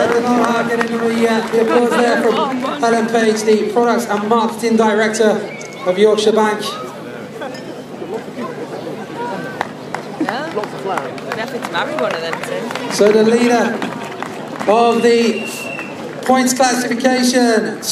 Getting on the, uh, applause there from Helen Page, the Products and Marketing Director of Yorkshire Bank. So the leader of the points classification